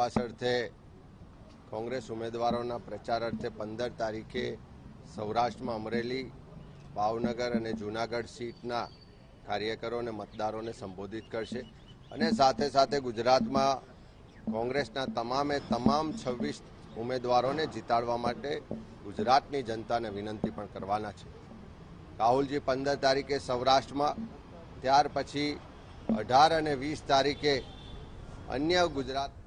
તપાસ અર્થે કોંગ્રેસ ઉમેદવારોના પ્રચાર અર્થે પંદર તારીખે સૌરાષ્ટ્રમાં અમરેલી, ભાવનગર અને જૂનાગઢ સીટના કાર્યકરો અને મતદારોને સંબોધિત કરશે. અને સાથે સાથે ગુજરાતમાં કોંગ્રેસના તમામે તમામ છવ્વીસ ઉમેદવારોને જીતાડવા માટે ગુજરાતની જનતાને વિનંતી પણ કરવાના છે. રાહુલજી, પંદર તારીખે સૌરાષ્ટ્રમાં, ત્યાર પછી અઢાર અને વીસ તારીખે અન્ય ગુજરાત